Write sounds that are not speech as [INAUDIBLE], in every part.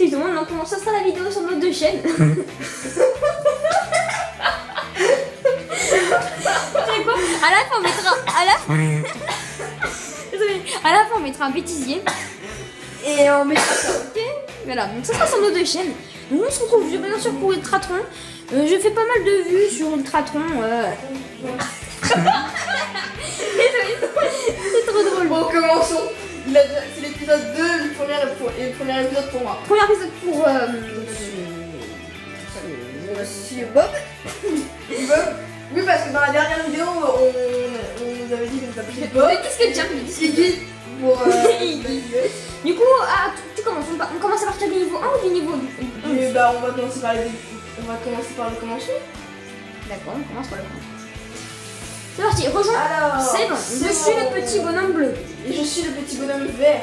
c'est tout le monde. Donc, on ça sera la vidéo sur nos deux chaînes. [LAUGHS] Tu sais quoi? À la fin, on mettra. À la fin. [LAUGHS] À la fin, on mettra un bêtisier. Et on mettra ça, ok Voilà, donc ça sera sur nos deux chaînes. Donc, on se retrouve bien sûr pour Ultratron. Euh, je fais pas mal de vues sur Ultratron. euh. [LAUGHS] premier épisode pour moi. Premier épisode pour. euh, Monsieur Bob. Bob. Oui, parce que dans la dernière vidéo, on, on nous avait dit qu'on s'appelait Bob. Mais qu'est-ce que tiens Iggy pour. Euh. [LAUGHS] Du coup, ah, tu, tu commences. On, on commence à partir du niveau 1 ou du niveau 11 Et bah, on va commencer par les. On va commencer par le commencement. D'accord, on commence par le 1. C'est parti, rejoins. Alors. C'est bon, je suis le petit bonhomme bleu. Et je suis le petit bonhomme vert.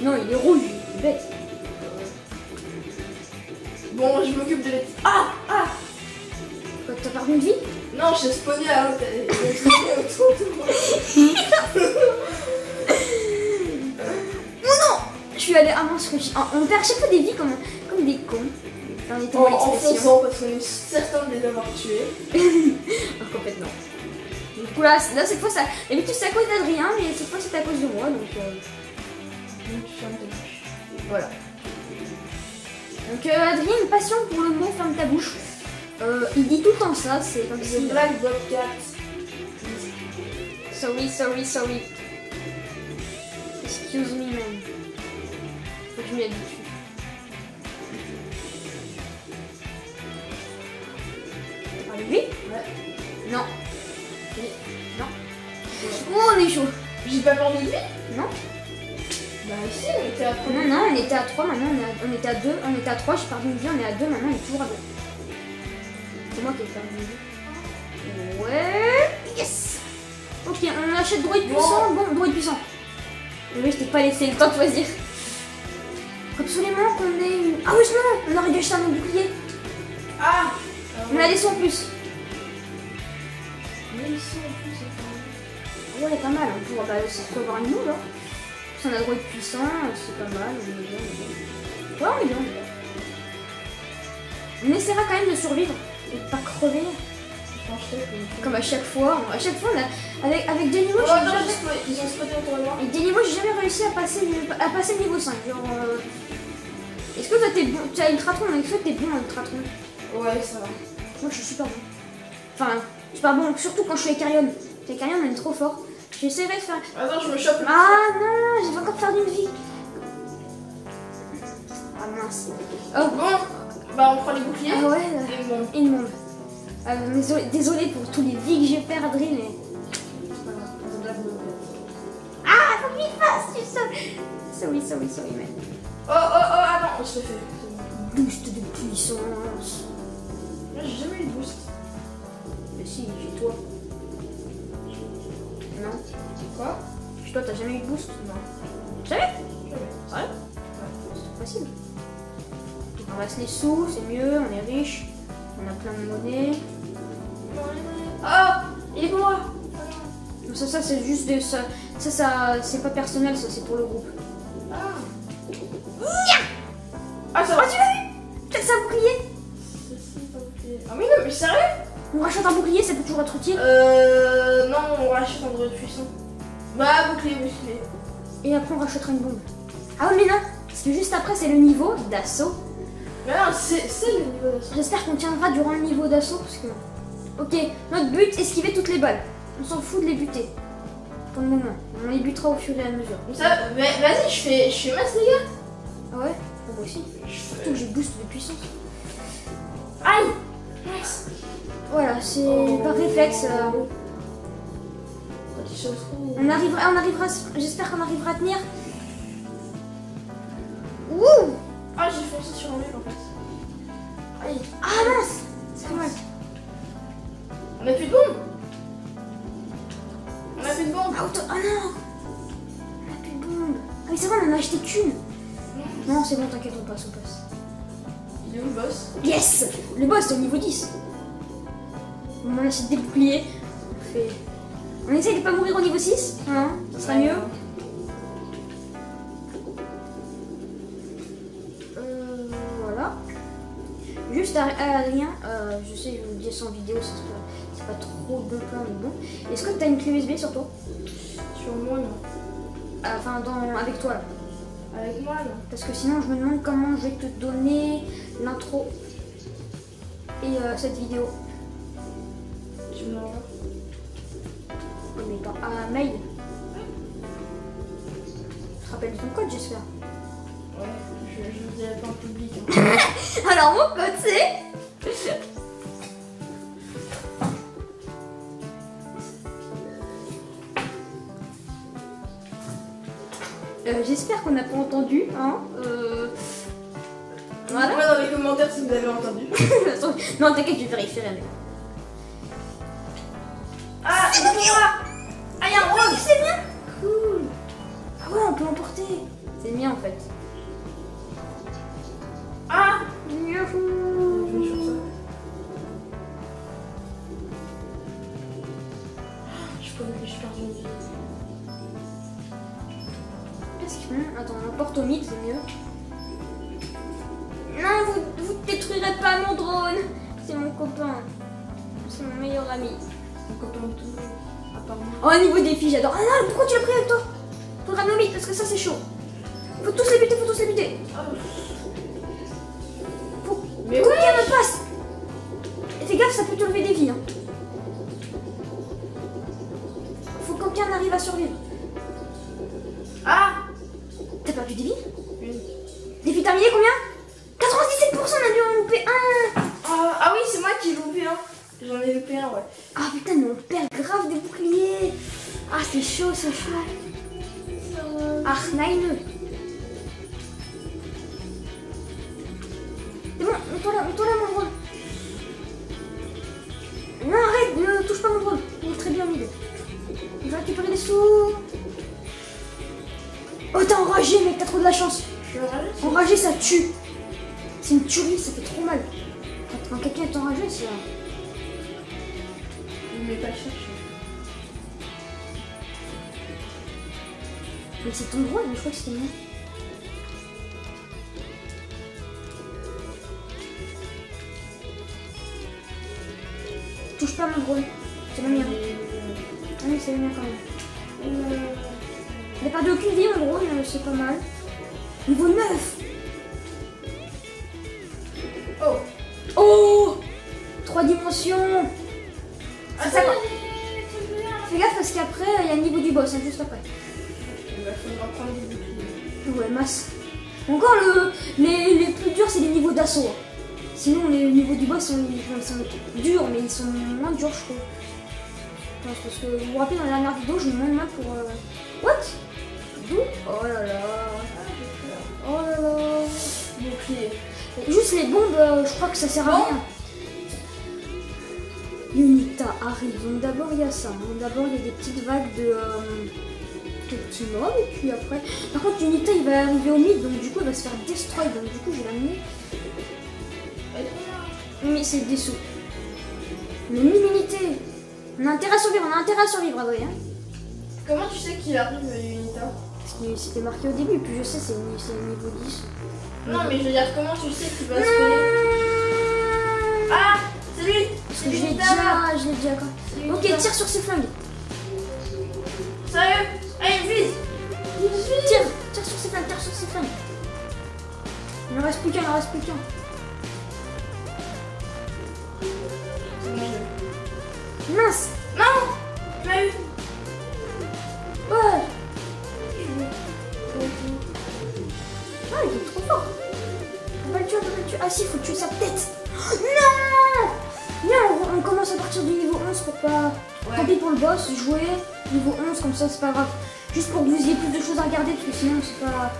Non, il est rouge, bête. Bon, je m'occupe de les. Ah Ah Quoi, t'as perdu une vie Non, je spawné à. J'ai [LAUGHS] autour de moi. [LAUGHS] Je suis allée. Ah, On perd à chaque fois des vies comme, comme des cons. Enfin, on était En, en fonçant parce qu'on est certain de les avoir tués. [LAUGHS] Ah, complètement. Du coup, là, là, cette fois, ça. D'habitude, c'est à cause d'Adrien, mais cette fois, c'est à cause de moi, donc. euh, Voilà. Donc euh, Adrien, passion pour le mot ferme ta bouche. Euh, il dit tout le temps ça, c'est comme si... Black Bobcat. Sorry, sorry, sorry. Excuse me, man. Faut que je m'y habitue. De lui Ouais. Non. Oui. Non. Oh, on est chaud. J'ai pas parlé de lui Non Bah, si, on était à Non, non, on était à 3, maintenant on, est à- on était à 2, on était à 3, j'ai perdu une vie, on est à 2, maintenant on est toujours à 2. C'est moi qui ai perdu une vie. Ouais, yes Ok, on achète Bon. puissant, bon, droïde puissant. Oui, je t'ai pas laissé le temps de choisir. Absolument qu'on ait une... Ah oui, non, on aurait dû acheter un bouclier. Ah On a des sons en plus. Mais en plus, Ouais, pas mal, on pourra bah, peut avoir une move, hein. Si on a droïde puissant, c'est pas mal, on est bien, on est bien. Ouais, on est bien, on est bien. On essaiera quand même de survivre et de pas crever. Comme à chaque fois, à chaque fois, on a, avec, avec Dynamo, Oh, j'ai jamais, réussi à passer, le- à passer le niveau 5. Genre, euh, est-ce que toi t'es bon, tu as Ultratron, est-ce que t'es bon en Ultratron Ouais, ça va. Moi je suis super bon. Enfin, super bon, surtout quand je suis avec Arion. Avec Arion, on est trop fort. J'essaierai de faire. Attends, je me chope. Ah non, j'ai encore perdu une vie. Ah mince. Oh, Bon, bah, on prend les boucliers. ah ouais, Et bon. Ah, désolé, désolé pour tous les vies que j'ai perdues, mais. Ah, faut qu'il fasse, tu sais. Sorry, sorry, sorry, man. Oh, oh, oh, attends, on se fait. Boost de puissance. J'ai jamais t'as jamais eu de boost Non. Jamais Jamais. Ouais C'est facile. On ramasse les sous, c'est mieux, on est riche. On a plein de monnaie. Ah Il est pour moi Donc ça, ça c'est juste des. Ça, ça, ça c'est pas personnel, ça, c'est pour le groupe. Ah Ah, ça va Oh, tu l'as vu ça un bouclier Ah, mais non, mais sérieux On rachète un bouclier, ça peut toujours être utile. Euh. Non, on rachète un droïde puissant. Bah, bouclier, bouclier. Et après, on rachètera une bombe. Ah oui, mais non Parce que juste après, c'est le niveau d'assaut. Mais non, c'est c'est le niveau d'assaut. J'espère qu'on tiendra durant le niveau d'assaut parce que. Ok, notre but, esquiver toutes les balles. On s'en fout de les buter. Pour le moment. On les butera au fur et à mesure. Ça, mais vas-y, je fais, je fais masse, les gars. Ah ouais? Moi aussi. Surtout que j'ai boost de puissance. Aïe Voilà, c'est Oh. par réflexe. euh, on arrivera, on arrivera, j'espère qu'on arrivera à tenir. Ouh Ah, j'ai foncé sur un mec en fait. Aïe Ah mince C'est pas mal. On a plus de bombe On a plus de bombe Ah, ah non On a plus de bombe. Ah mais c'est vrai, on en a acheté qu'une. Non, c'est bon, t'inquiète, on passe, on passe. Il est où le boss? Yes Le boss est au niveau 10. On achète des boucliers. On fait... On essaye de pas mourir au niveau 6 Hein Ça sera mieux. Euh, voilà. Juste à, à Adrien, euh, je sais, je vous le dis sans vidéo, c'est pas, pas trop bon plan, mais bon. Est-ce que t'as une clé USB sur toi? Sur moi, non. Ah, Enfin, dans, avec toi là. Avec moi, non. Parce que sinon, je me demande comment je vais te donner l'intro et euh, cette vidéo. Tu me par un mail. Tu te rappelles de ton code, j'espère. Ouais, je, je dirai pas en public. hein. [LAUGHS] Alors, mon code, c'est. Euh, J'espère qu'on n'a pas entendu, hein. Euh... Voilà. Dites-moi dans les commentaires si vous avez entendu. Attends, [LAUGHS] non, t'inquiète, je vérifierai. Mais... Ah, c'est pas mon drone C'est mon copain. C'est mon meilleur ami. Mon copain de tout. À part moi. Oh, niveau défi, j'adore. Ah non, pourquoi tu l'as pris avec toi? Faut ramener au mythe parce que ça c'est chaud. Faut tous les buter, faut tous les buter. Faut Mais Combien de passe Et fais gaffe, ça peut te lever des vies. Hein. Faut qu'aucun arrive à survivre. Ah T'as perdu des vies? Une. Défi terminé, combien? 97% on a un Ah, ah oui, c'est moi qui ai loupé un. J'en ai loupé un, ouais. Ah putain, mais on perd grave des boucliers Ah, c'est chaud, c'est chaud Ah, nine C'est bon, mets-toi là, mets-toi là, mon drone Non, arrête, ne touche pas mon drone Il est très bien milieu. Je vais récupérer des sous Oh, t'es enragé, mec, t'as trop de la chance Enragé, ça tue. C'est une tuerie, ça fait trop mal. Quand, quand quelqu'un est enragé, c'est. Je vais pas le chercher. Mais c'est ton droit, mais je crois que c'était moi. Touche pas mon drone. C'est le mien. Ah oui, c'est le mien quand même. Euh, Il a perdu aucune vie, mon drone, euh, c'est pas mal. Niveau 9 3 dimensions Ah, ça, Fais gaffe parce qu'après, il y a le niveau du boss, hein, juste après. Il va falloir prendre des boucliers. Ouais, masse. Encore le, les, les plus durs, c'est les niveaux d'assaut. hein. Sinon, les niveaux du boss, sont- ils sont durs, mais ils sont moins durs, je trouve. Parce que vous vous rappelez, dans la dernière vidéo, je me demande mal pour... euh, What? D'où? Oh là là. Oh là là. Bouclier. Juste les bombes, euh, je crois que ça sert à rien. Unita arrive. Donc d'abord il y a ça. hein. D'abord il y a des petites vagues de, euh, de petits mobs. Et puis après. Par contre Unita il va arriver au mid. Donc du coup il va se faire destroy. Donc du coup je vais l'amener. Mais c'est des sous. Mais mille unités. On a intérêt à survivre. On a intérêt à survivre Adrien. Comment tu sais qu'il arrive, Unita Parce que c'était marqué au début. Puis je sais c'est ni- c'est niveau 10. Non, mais je veux dire, comment tu sais qu'il va se connaître Ah C'est lui Parce que je l'ai déjà. Je l'ai déjà quoi. Ok tire sur ces flingues. Sérieux? Allez, vise Tire, tire sur ces flingues, tire sur ces flingues. Il en reste plus qu'un, il en reste plus qu'un. Mince Non Tu m'as eu Ouais Ah, il est trop fort On va le tuer, on va le tuer. Ah si, faut tuer sa tête [GASPS] Non à partir du niveau 11 pour pas... Tant pis pour le boss, jouer niveau 11, comme ça c'est pas grave. Juste pour que vous ayez plus de choses à regarder, parce que sinon c'est pas...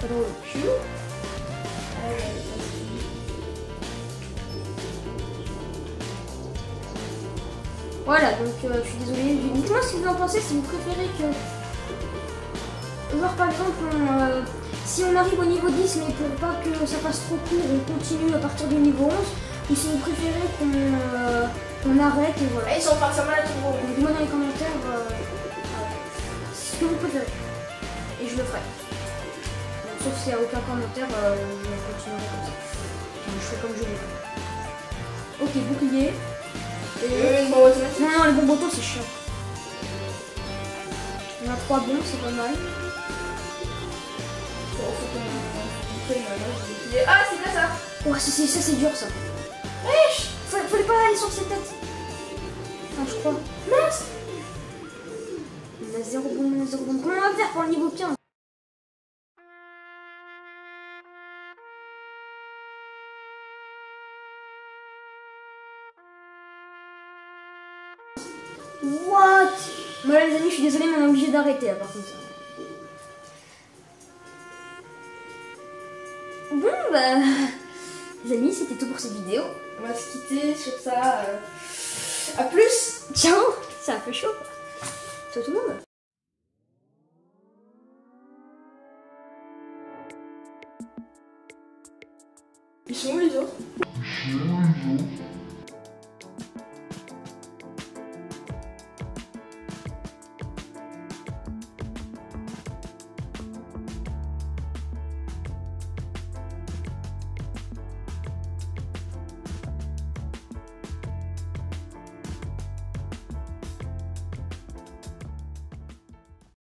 C'est pas drôle. Voilà, donc euh, je suis désolée. Dites-moi ce que vous en pensez, si vous préférez que. Genre par exemple, euh, si on arrive au niveau 10, mais pour pas que ça passe trop court, on continue à partir du niveau 11. Ils sont préférés euh, qu'on arrête et voilà. Et ils sont forcément là trop gros. Donc, moi dans les commentaires, euh, ce que vous préférez. Et je le ferai. Sauf s'il n'y a aucun commentaire, euh, je continuerai comme ça. Je fais comme je veux. Ok, bouclier. Et... une. Non, non, les bombes auto, c'est chiant. On a trois bons, c'est pas mal. Euh, ah, c'est bien ça Oh, ça, c'est dur ça aller sur cette tête. Non, je crois. Mince On a zéro bon, zéro bon. Comment on va faire pour le niveau 15 What? Voilà les amis, je suis désolée, mais on est obligé d'arrêter là par contre. Bon bah... Les amis, c'était tout pour cette vidéo. On va se quitter sur ça. euh. À plus. Ciao C'est un peu chaud. Ciao tout le monde Ils sont où les autres.